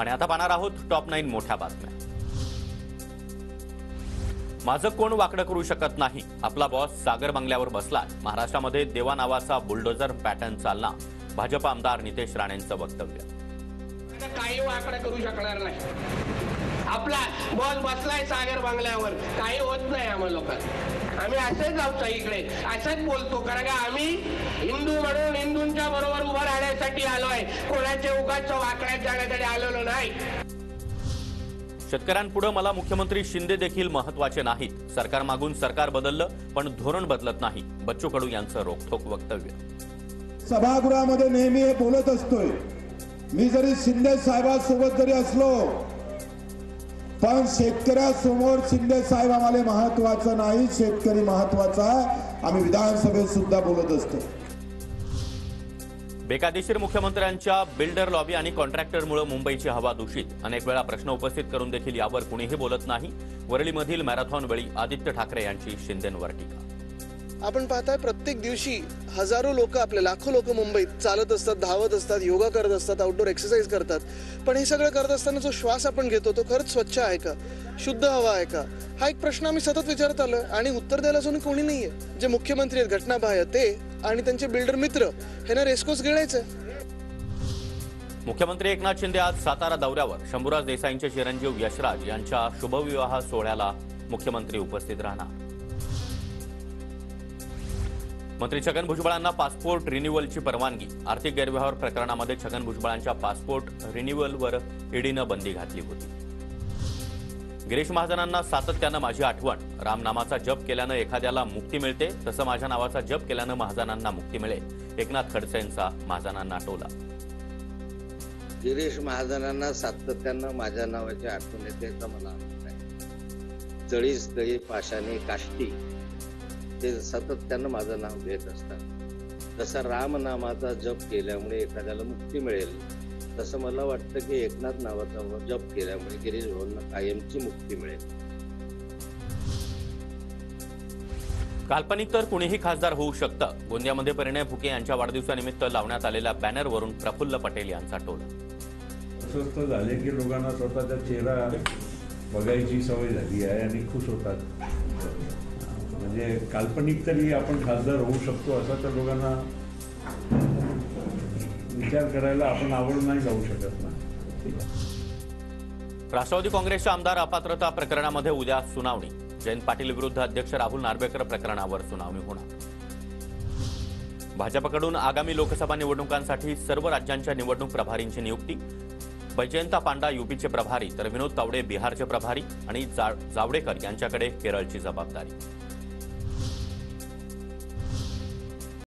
आणि आता पाहणार आहोत टॉप नाईन मोठ्या बातम्या. माझं कोण वाकडं करू शकत नाही? आपला बॉस सागर बंगल्यावर बसला महाराष्ट्रामध्ये देवा नावाचा बुलडोझर पॅटर्न चालना भाजप आमदार नितेश राणेंचं वक्तव्य. काही वाकडं करू शकणार नाही. आपला बॉस बसलाय सागर बंगल्यावर. काही होत नाही आम्हाला. लोकांना आम्ही असेच जाऊ इकडे. असंच बोलतो कारण का आम्ही हिंदू म्हणून हिंदूंच्या बरोबर उभं राहण्यासाठी आलोय कोणाच्या उगाच वाकड्यात जाण्यासाठी आलेलो नाही. शेतकऱ्यांपुढे मला मुख्यमंत्री शिंदे देखील महत्त्वाचे नाहीत. सरकार मागून सरकार बदललं पण धोरण बदलत नाही. बच्चू कडू यांचं रोखठोक वक्तव्य. सभागृहामध्ये नेहमी हे बोलत असतोय. मी जरी शिंदे साहेबांसोबत जरी असलो पण शेतकऱ्यासमोर शिंदे साहेब आम्हाला महत्वाचं नाही शेतकरी महत्त्वाचा आहे. आम्ही विधानसभेत सुद्धा बोलत असतो. बेकायदेशीर मुख्यमंत्र्यांच्या बिल्डर लॉबी आणि कॉन्ट्रॅक्टरमुळे मुंबईची हवा दूषित. अनेक वेळा प्रश्न उपस्थित करून देखील यावर कुणीही बोलत नाही. वरळीमधील मॅरेथॉन वेळी आदित्य ठाकरे यांची शिंदेंवर टीका. आपण पाहताय प्रत्येक दिवशी हजारो लोक आपले लाखो लोक मुंबईत चालत असतात धावत असतात योगा करत असतात आउटडोर एक्सरसाइज करतात. पण हे सगळं करत असताना जो श्वास आपण घेतो तो खरंच स्वच्छ आहे का? शुद्ध हवा आहे का? हा एक प्रश्न आम्ही सतत विचारत आलो आणि उत्तर द्यायला अजून कोणी नाहीये. जे मुख्यमंत्री आहेत घटनाबाह्य ते आणि त्यांचे बिल्डर मित्र हे ना रेस्कोस गिळायचं मुख्यमंत्री एकनाथ शिंदे आज सातारा दौऱ्यावर. शंभूराज देसाईंचे चिरंजीव यशराज यांच्या शुभविवाह सोहळ्याला मुख्यमंत्री उपस्थित राहणार. मंत्री छगन भुजबळांना पासपोर्ट रिन्युअलची परवानगी. आर्थिक गैरव्यवहार प्रकरणामध्ये छगन भुजबळांच्या पासपोर्ट रिन्युअलवर ईडीनं बंदी घातली होती. गिरीश महाजनांना सातत्यानं माझी आठवण. रामनामाचा जप केल्यानं एखाद्याला मुक्ती मिळते तसं माझ्या नावाचा जप केल्यानं महाजनांना मुक्ती मिळेल. एकनाथ खडसेंचा महाजनांना टोला. गिरीश महाजनांना सातत्यानं माझ्या नावाची आठवण येते मला आनंद तळी पाशाने काष्टी. ते सातत्यानं माझं नाव घेत असतात. जसा रामनामाचा जप केल्यामुळे एखाद्याला मुक्ती मिळेल तसं मला वाटतं की एकनाथ नावाचा जप केल्यामुळे गिरीश भाऊंना कायमची मुक्ती मिळेल. काल्पनिक तर कुणीही खासदार होऊ शकतं. गोंदियामध्ये परिणय फुके यांच्या वाढदिवसानिमित्त लावण्यात आलेल्या बॅनरवरून प्रफुल्ल पटेल यांचा टोला. अस्वस्थ झाले की लोकांना स्वतःचा चेहरा बघायची सवय झाली आहे आणि खुश होतात. म्हणजे काल्पनिक तरी आपण खासदार होऊ शकतो असा तर लोकांना विचार करायला आपण आवड नाही जाऊ शकत ना. राष्ट्रवादी काँग्रेसच्या आमदार अपात्रता प्रकरणामध्ये उद्या सुनावणी. जयंत पाटील विरुद्ध अध्यक्ष राहुल नार्वेकर प्रकरणावर सुनावणी होणार. भाजपकडून आगामी लोकसभा निवडणुकांसाठी सर्व राज्यांच्या निवडणूक प्रभारींची नियुक्ती. बैजयंता पांडा युपीचे प्रभारी तर विनोद तावडे बिहारचे प्रभारी आणि जावडेकर यांच्याकडे केरळची जबाबदारी.